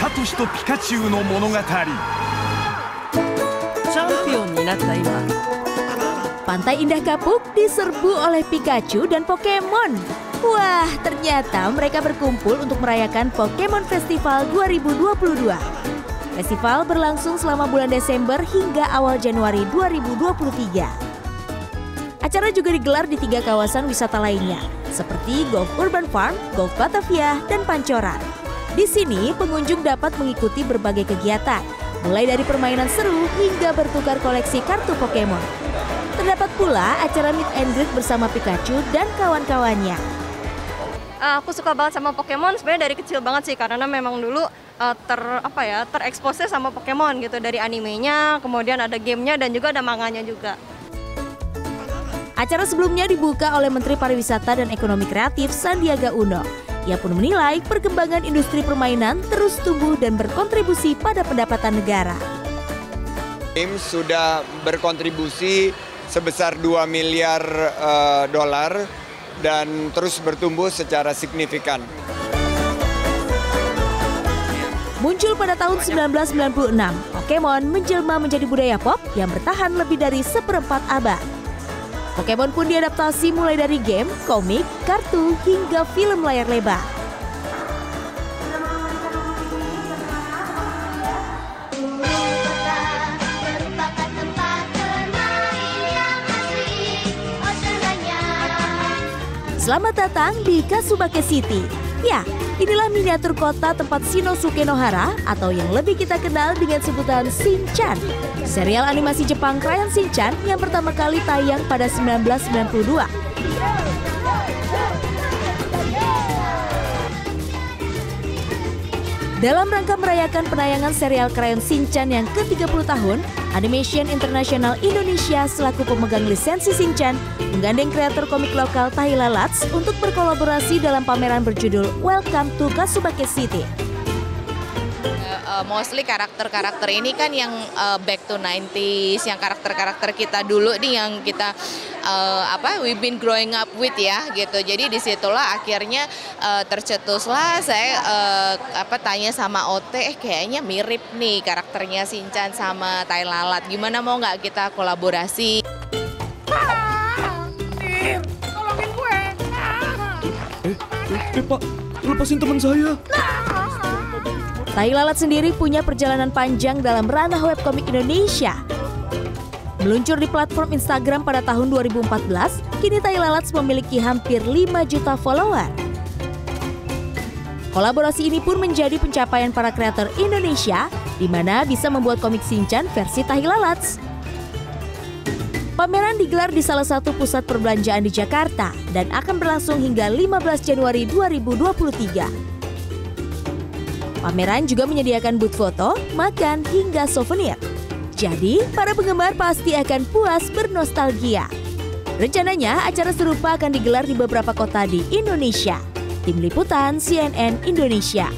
サトシとピカチュウの物語 Champion になった今 Pantai Indah Kapuk diserbu oleh Pikachu dan Pokemon. Wah, ternyata mereka berkumpul untuk merayakan Pokemon Festival 2022. Festival berlangsung selama bulan Desember hingga awal Januari 2023. Acara juga digelar di tiga kawasan wisata lainnya, seperti Golf Urban Farm, Golf Batavia, dan Pancoran. Di sini, pengunjung dapat mengikuti berbagai kegiatan, mulai dari permainan seru hingga bertukar koleksi kartu Pokemon. Terdapat pula acara meet and greet bersama Pikachu dan kawan-kawannya. Uh, aku suka banget sama Pokemon sebenarnya dari kecil banget sih karena memang dulu uh, ter apa ya tereksposnya sama Pokemon gitu dari animenya kemudian ada gamenya dan juga ada manganya juga. Acara sebelumnya dibuka oleh Menteri Pariwisata dan Ekonomi Kreatif Sandiaga Uno. Ia pun menilai perkembangan industri permainan terus tumbuh dan berkontribusi pada pendapatan negara. Game sudah berkontribusi sebesar 2 miliar uh, dolar dan terus bertumbuh secara signifikan. Muncul pada tahun 1996, Pokemon menjelma menjadi budaya pop yang bertahan lebih dari seperempat abad. Pokemon pun diadaptasi mulai dari game, komik, kartu, hingga film layar lebar. Selamat datang di Kasubake City. Ya, inilah miniatur kota tempat Shinosuke Nohara atau yang lebih kita kenal dengan sebutan Shinchan. Serial animasi Jepang Crayon Shinchan yang pertama kali tayang pada 1992. Dalam rangka merayakan penayangan serial Crayon Shinchan yang ke-30 tahun, Animation International Indonesia selaku pemegang lisensi Shinchan menggandeng kreator komik lokal Tahila Lats untuk berkolaborasi dalam pameran berjudul Welcome to Kasubake City. Uh, mostly karakter-karakter ini kan yang uh, back to 90s, yang karakter-karakter kita dulu nih yang kita uh, apa we've been growing up with ya gitu. Jadi di situlah akhirnya uh, tercetuslah saya uh, apa tanya sama Ote, eh kayaknya mirip nih karakternya Sinchan sama Tai Lalat. Gimana mau nggak kita kolaborasi? tolongin gue. Eh, eh, eh pak, lepasin teman saya. Tai Lalat sendiri punya perjalanan panjang dalam ranah webkomik Indonesia. Meluncur di platform Instagram pada tahun 2014, kini Tai Lalat memiliki hampir 5 juta follower. Kolaborasi ini pun menjadi pencapaian para kreator Indonesia, di mana bisa membuat komik Shinchan versi Tai Lalat. Pameran digelar di salah satu pusat perbelanjaan di Jakarta dan akan berlangsung hingga 15 Januari 2023. Pameran juga menyediakan booth foto, makan, hingga souvenir. Jadi, para penggemar pasti akan puas bernostalgia. Rencananya, acara serupa akan digelar di beberapa kota di Indonesia. Tim Liputan CNN Indonesia.